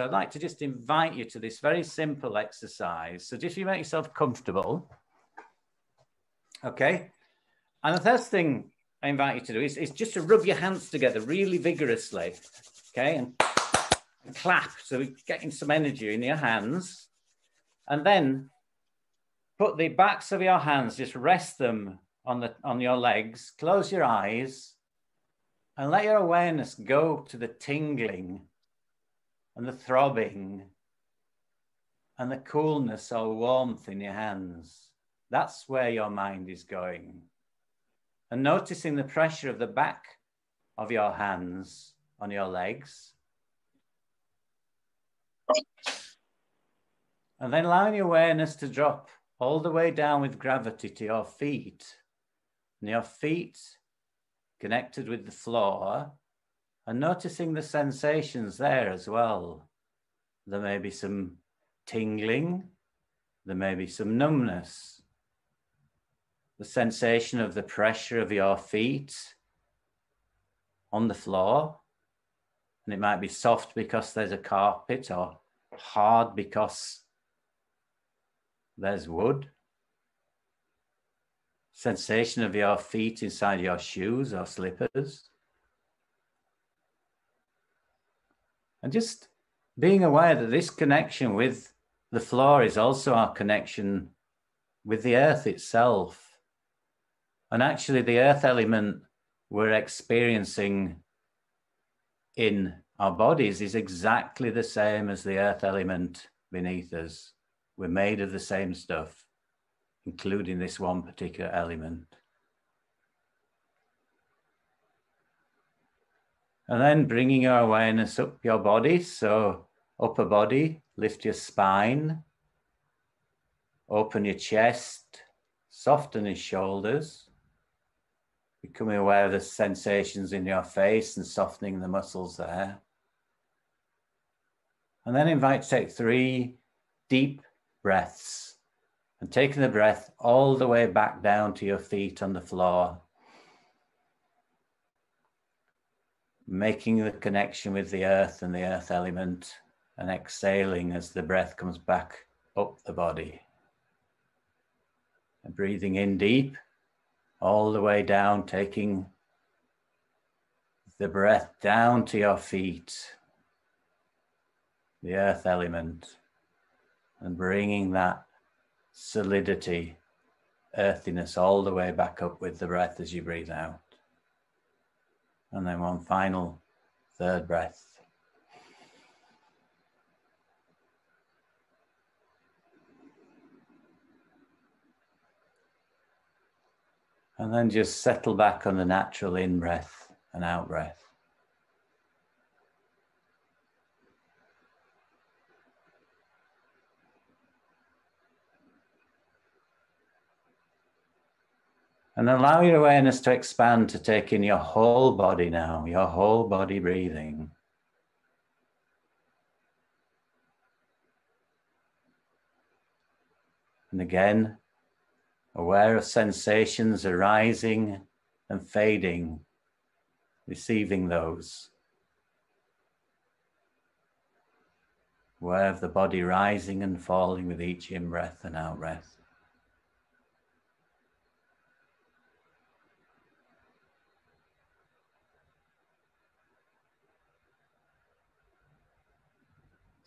So I'd like to just invite you to this very simple exercise. So just you make yourself comfortable. Okay. And the first thing I invite you to do is, is just to rub your hands together really vigorously. Okay. And, and clap. So we're getting some energy in your hands. And then put the backs of your hands, just rest them on, the, on your legs. Close your eyes and let your awareness go to the tingling and the throbbing and the coolness or warmth in your hands. That's where your mind is going. And noticing the pressure of the back of your hands on your legs. And then allowing your awareness to drop all the way down with gravity to your feet. And your feet connected with the floor and noticing the sensations there as well. There may be some tingling, there may be some numbness, the sensation of the pressure of your feet on the floor. And it might be soft because there's a carpet or hard because there's wood sensation of your feet inside your shoes or slippers. And just being aware that this connection with the floor is also our connection with the earth itself. And actually, the earth element we're experiencing in our bodies is exactly the same as the earth element beneath us. We're made of the same stuff including this one particular element. And then bringing your awareness up your body. So, upper body, lift your spine, open your chest, soften your shoulders, becoming aware of the sensations in your face and softening the muscles there. And then invite to take three deep breaths and taking the breath all the way back down to your feet on the floor. Making the connection with the earth and the earth element and exhaling as the breath comes back up the body. And breathing in deep, all the way down, taking the breath down to your feet, the earth element, and bringing that solidity, earthiness all the way back up with the breath as you breathe out. And then one final third breath. And then just settle back on the natural in breath and out breath. And allow your awareness to expand to take in your whole body now, your whole body breathing. And again, aware of sensations arising and fading, receiving those. Aware of the body rising and falling with each in breath and out breath.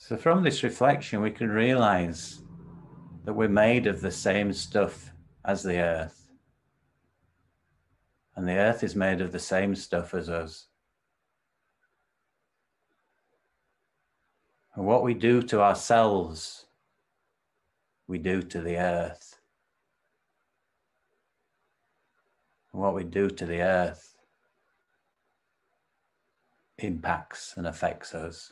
So, from this reflection, we can realize that we're made of the same stuff as the earth. And the earth is made of the same stuff as us. And what we do to ourselves, we do to the earth. And what we do to the earth impacts and affects us.